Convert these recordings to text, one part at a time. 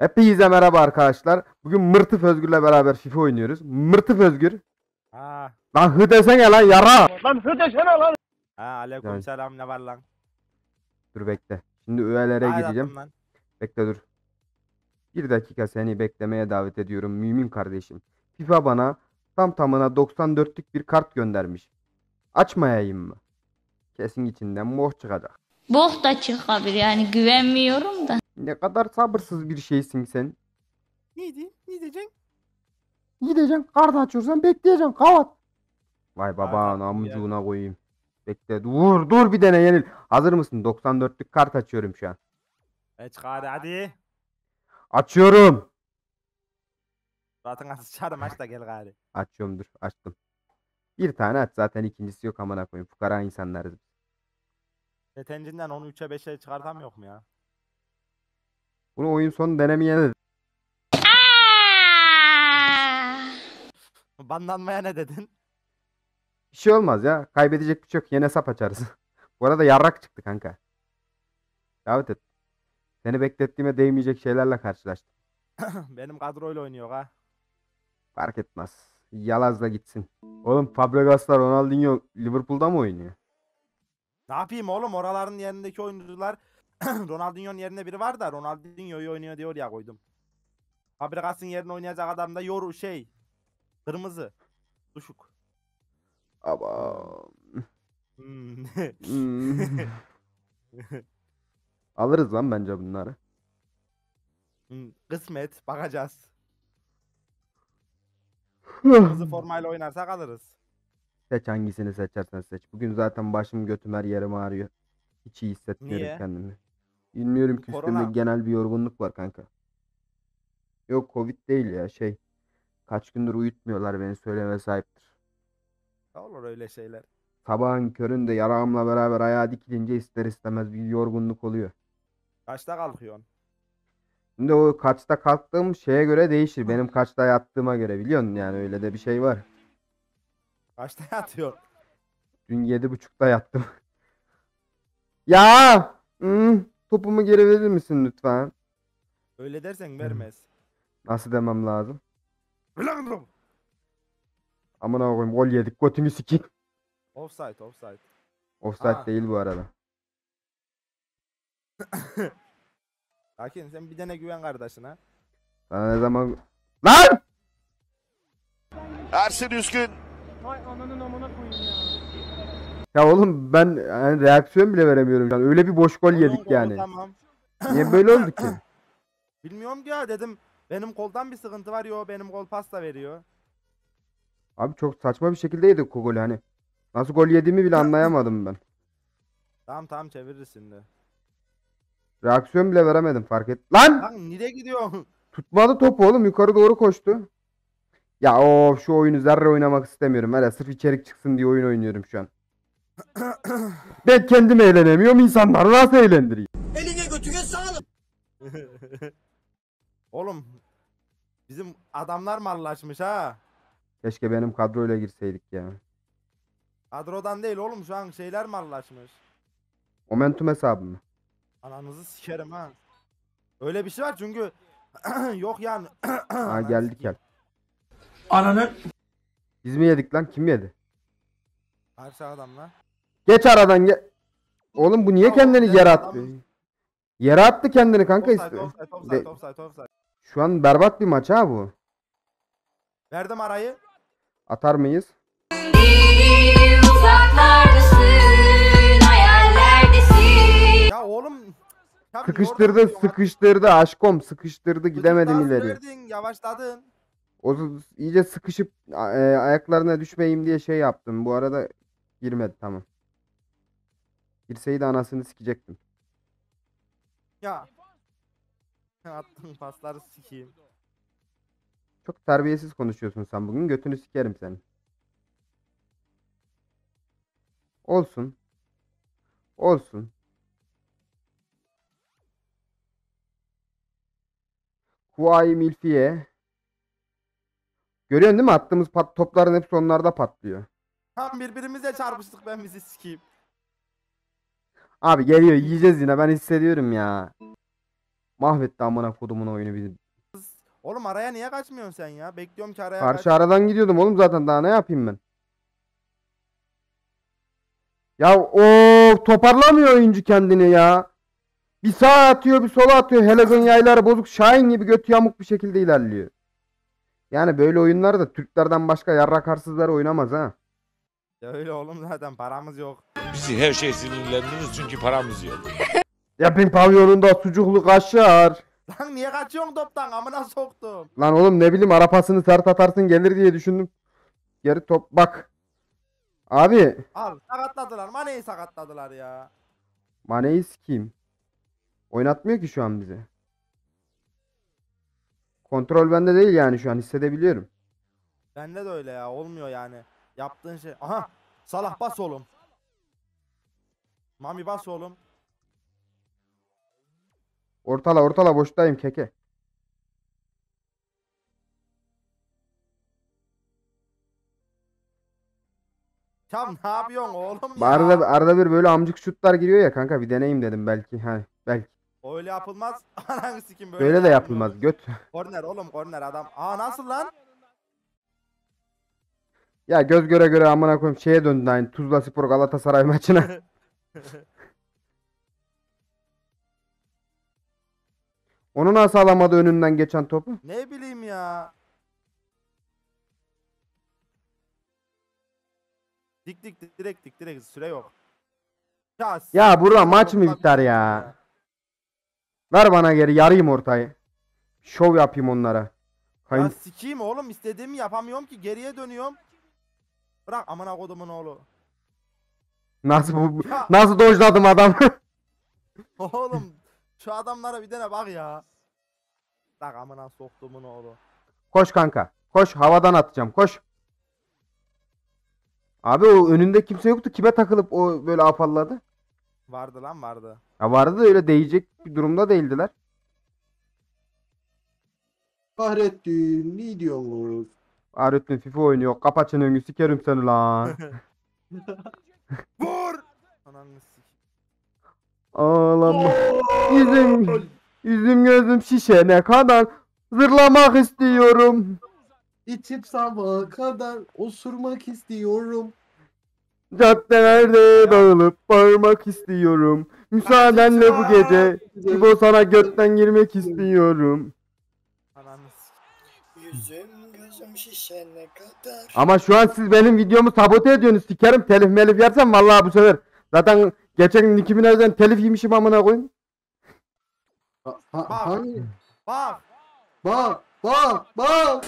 Hepinize merhaba arkadaşlar. Bugün Mırtıf Özgür'le beraber FIFA oynuyoruz. Mırtıf Özgür. Ha. Lan hı desene lan yara. Lan hı desene lan. Ha aleyküm Yani. selam ne var lan? Dur bekle. Şimdi üyelere Hayır gideceğim. lan. Bekle dur. Bir dakika seni beklemeye davet ediyorum mümin kardeşim. FIFA bana tam tamına 94'lük bir kart göndermiş. Açmayayım mı? Kesin içinden boh çıkacak. Bok da çıkabilir yani güvenmiyorum da. Ne kadar sabırsız bir şeysin sen. Neydi? Ne diyeceksin? Gideceksin kart açıyorsan bekleyeceksin kavat. Vay baba tatlım ya. namucuğuna koyayım. Bekle dur dur bir dene yenil. Hazır mısın? 94'lük kart açıyorum şu an. E çıkar hadi. Açıyorum. Zaten az sıçarım aç da gel gari. Açıyorum dur açtım. Bir tane aç zaten ikincisi yok amına koyayım. Fukara insanlarız. biz. Tetencinden onu 3'e 5'e çıkartam yok mu ya? Bunu oyun sonu denemeye de Banlanmaya ne dedin? bir şey olmaz ya. Kaybedecek bir şey yok. Yine hesap açarız. Bu arada yarrak çıktı kanka. Davet et. Seni beklettiğime değmeyecek şeylerle karşılaştım. Benim kadroyla oynuyor ha. Fark etmez. Yalazla gitsin. Oğlum Fabregas'la Ronaldinho Liverpool'da mı oynuyor? Ne yapayım oğlum oraların yerindeki oyuncular Ronaldinho'nun yerine biri var da Ronaldinho'yu oynuyor diyor ya koydum. Fabregas'ın yerine oynayacak adam da yoru şey. Kırmızı. Düşük. Aba. Hmm. Hmm. Alırız lan bence bunları. Hmm, Kısmet bakacağız. Kırmızı formayla oynarsak alırız. Seç hangisini seçersen seç. Bugün zaten başım götüm her yerim ağrıyor. Hiç iyi hissetmiyorum Niye? kendimi. Bilmiyorum ki üstümde genel bir yorgunluk var kanka. Yok Covid değil ya şey. Kaç gündür uyutmuyorlar beni söyleme sahiptir. Olur öyle şeyler. Sabahın köründe yarağımla beraber ayağa dikilince ister istemez bir yorgunluk oluyor. Kaçta kalkıyorsun? Şimdi o kaçta kalktığım şeye göre değişir. Benim kaçta yattığıma göre biliyorsun yani öyle de bir şey var. Kaçta yatıyorsun? Dün yedi buçukta yattım. ya! Hmm, topumu geri verir misin lütfen? Öyle dersen vermez. Nasıl demem lazım? Ulan Amına koyayım gol yedik götümü sikeyim. Offside offside. Offside Ha. değil bu arada. Sakin sen bir tane güven kardeşine. Sana ne zaman... LAN! Ersin Üskün Hay ananın amına koyayım ya. Ya oğlum ben yani reaksiyon bile veremiyorum an. Öyle bir boş gol Onun yedik kolu yani. Tamam. Niye böyle oldu ki? Bilmiyorum ya dedim. Benim koldan bir sıkıntı var yo benim kol pasta veriyor. Abi çok saçma bir şekilde yedik o golü hani. Nasıl gol yediğimi bile anlayamadım ben. Tamam tamam çeviririz şimdi. Reaksiyon bile veremedim fark et. Lan! Lan nereye gidiyorsun? Tutmadı topu oğlum yukarı doğru koştu. Ya o şu oyunu zerre oynamak istemiyorum. Hele sırf içerik çıksın diye oyun oynuyorum şu an. Ben kendim eğlenemiyorum insanları nasıl eğlendireyim? Oğlum bizim adamlar mallaşmış ha. Keşke benim kadroyla girseydik ya. Kadrodan değil oğlum şu an şeyler mallaşmış. Momentum hesabı mı? Ananızı sikerim ha. Öyle bir şey var çünkü yok yani. Ha geldik gel. Ananı. Biz mi yedik lan? Kim yedi? Karşı adamla. Geç aradan gel. Oğlum bu niye Ya kendini oğlum, yere attı? adam- Yere attı kendini kanka Offside, işte. offside, offside, De- offside, offside. Şu an berbat bir maç ha bu. Verdim arayı. Atar mıyız? Uzaklardasın, hayallerdesin. Ya oğlum. Ya Sıkıştırdı, sıkıştırdı. Aşkom sıkıştırdı. Gidemedim Gıcık ileri. verdin, yavaşladın. O z- iyice sıkışıp a- e, ayaklarına düşmeyeyim diye şey yaptım. Bu arada girmedi tamam. Girseydi anasını sikecektim. Ya. Attın pasları sikeyim. Çok terbiyesiz konuşuyorsun sen bugün. Götünü sikerim senin. Olsun. Olsun. Kuvayi Milfiye. Görüyorsun değil mi? Attığımız pat topların hepsi onlarda patlıyor. Tam birbirimize çarpıştık ben bizi sikeyim. Abi geliyor yiyeceğiz yine ben hissediyorum ya. Mahvetti amına kodumun oyunu bizi. Oğlum araya niye kaçmıyorsun sen ya? Bekliyorum ki araya Karşı kaç. aradan gidiyordum oğlum zaten daha ne yapayım ben? Ya o toparlamıyor oyuncu kendini ya. Bir sağa atıyor bir sola atıyor. Helegon yayları bozuk Şahin gibi götü yamuk bir şekilde ilerliyor. Yani böyle oyunlar da Türklerden başka yarrak arsızlar oynamaz ha. Ya öyle oğlum zaten paramız yok. Bizi her şey sinirlendiniz çünkü paramız yok. Yapın pavyonunda sucuklu kaşar. Lan niye kaçıyorsun toptan? Amına soktum. Lan oğlum ne bileyim arapasını sert atarsın gelir diye düşündüm. Geri top bak. Abi Al sakatladılar. Maneyi sakatladılar ya. Mane'yi sikeyim. Oynatmıyor ki şu an bizi. Kontrol bende değil yani şu an hissedebiliyorum. Bende de öyle ya. Olmuyor yani. Yaptığın şey. Aha. Salah bas oğlum. Mami bas oğlum. Ortala ortala boştayım keke. Ya ne yapıyorsun oğlum ya? Arada, arada bir böyle amcık şutlar giriyor ya kanka bir deneyim dedim belki. Ha, belki. Öyle yapılmaz. Ananı sikim böyle. Böyle de yapılmaz göt. Korner oğlum korner adam. Aa nasıl lan? Ya göz göre göre amına koyayım şeye döndü aynı Tuzla Spor Galatasaray maçına. Onu nasıl alamadı önünden geçen topu? Ne bileyim ya. Dik dik direkt dik direkt süre yok. Ya, Ya burada s- maç mı biter ya? Ver bana geri yarayım ortayı. Şov yapayım onlara. Ya Kayın... sikeyim oğlum istediğimi yapamıyorum ki geriye dönüyorum. Bırak amına kodumun oğlu. Nasıl bu Ya nasıl dojladım adam? oğlum şu adamlara bir tane bak ya. Bırak amına soktumun oğlu. koş kanka. Koş havadan atacağım. Koş. Abi o önünde kimse yoktu. Kime takılıp o böyle apalladı? Vardı lan vardı. Ya vardı da öyle değecek bir durumda değildiler. Fahrettin ne diyorsunuz? Arıtın FIFA oynuyor. Kapa çeneni sikerim seni lan. Vur! Ananı sik. Ağlama. Yüzüm, yüzüm gözüm şişene kadar zırlamak istiyorum. İçip sabaha kadar osurmak istiyorum. Caddelerde dağılıp bağırmak istiyorum. Müsaadenle bu gece İbo sana götten girmek istiyorum. Yüzüm gözüm şişene kadar. Ama şu an siz benim videomu sabote ediyorsunuz. Sikerim telif melif yersem vallahi bu sefer. Zaten geçen Nicki Minaj'dan telif yemişim amına koyayım. Ha, ha, Bak. hangi? Bak! Bak bak bak.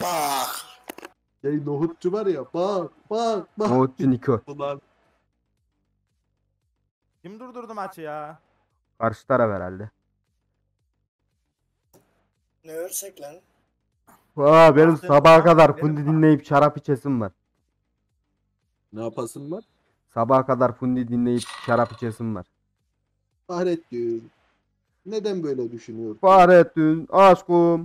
Bak. Şey nohutçu var ya bak bak bak. Nohutçu Niko. Kim durdurdu maçı ya? Karşı taraf herhalde. Ne örsek lan? Aa, benim sabaha kadar fundi dinleyip şarap içesim var. ne yapasın var? Sabaha kadar fundi dinleyip şarap içesim var. Fahrettin. Neden böyle düşünüyorsun? Fahrettin aşkım.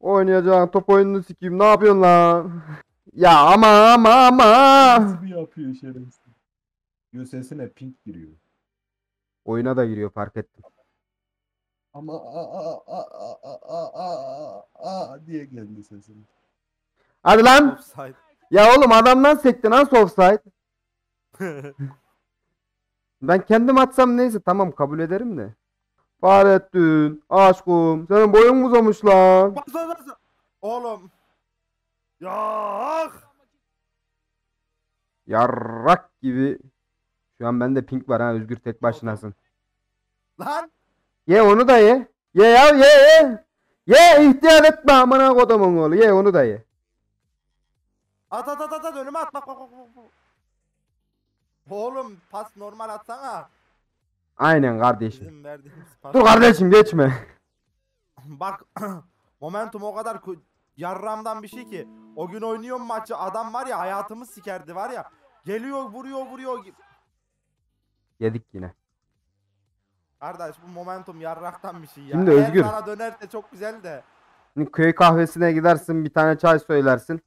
Oynayacağın top oyununu sikeyim. Ne yapıyorsun lan? Ya ama ama ama. Nasıl yapıyor şerefsiz? Yo sesine pink giriyor. Oyuna da giriyor fark ettim. Ama a a a a a a a a diye geldi sesin. Hadi lan. Offside. Ya oğlum adamdan sekti nasıl offside? Ben kendim atsam neyse tamam kabul ederim de. Fahrettin aşkım senin boyun mu uzamış lan? Bas bas bas. Oğlum. Ya. Yarrak gibi. Şu an bende pink var ha Özgür tek başınasın. Lan. Ye onu da ye. Ye ya ye ye. Ye ihtiyar etme amına kodumun oğlu. Ye onu da ye. At at at at at önüme at bak bak bak. bak. Oğlum pas normal atsana. Aynen kardeşim. Bizim verdiğimiz pas. Dur kardeşim geçme. Bak momentum o kadar yarramdan bir şey ki. O gün oynuyorum maçı adam var ya hayatımı sikerdi var ya. Geliyor vuruyor vuruyor. Yedik yine. Kardeş bu momentum yarraktan bir şey ya. Şimdi Eğer Özgür. sana dönerse çok güzel de. Şimdi köy kahvesine gidersin bir tane çay söylersin.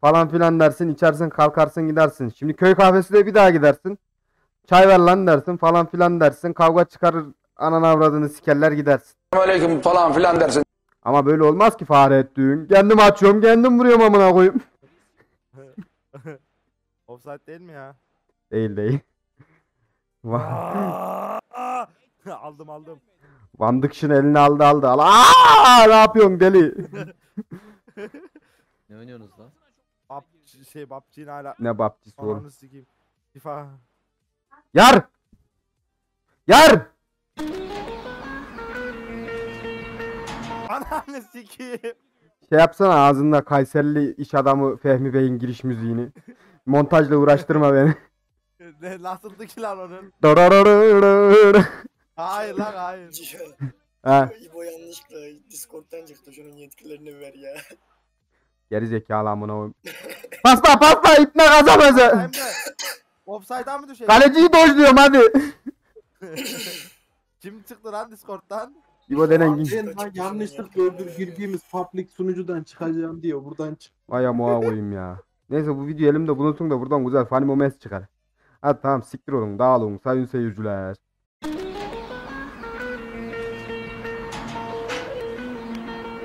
Falan filan dersin içersin kalkarsın gidersin. Şimdi köy kahvesine bir daha gidersin. Çay ver lan dersin falan filan dersin. Kavga çıkarır ananı avradını sikerler gidersin. Aleyküm falan filan dersin. Ama böyle olmaz ki Fahrettin. Kendim açıyorum kendim vuruyorum amına koyayım. Offside değil mi ya? Değil değil. Va- Aa! aldım aldım. Van Dykşin elini aldı aldı. Al. Aa, ne yapıyorsun deli? Ne oynuyorsunuz lan? Bab şey PUBG'nin hala. ne babçısı oğlum. Ananı sikeyim. Yar! Yar! Ananı sikeyim. Şey yapsana ağzında Kayserili iş adamı Fehmi Bey'in giriş müziğini. Montajla uğraştırma beni. ne nasıldı ki lan onun? Hayır lan hayır. Ha, İbo yanlışlıkla Discord'dan çıktı. Şunun yetkilerini ver ya. geri zekalı amına koyayım. Pasla pasla ipne kazamazı. Hem de Offside'a mı düşeyim? Kaleciyi dojluyorum hadi. Kim çıktı lan Discord'dan? İbo denen gün. Ben ha yanlışlıkla öldür girdiğimiz public sunucudan çıkacağım diyor. Buradan çık. Vay amuğa koyayım ya. Neyse bu video elimde bulunsun da buradan güzel funny moments çıkar. Hadi tamam siktir olun dağılın sayın seyirciler.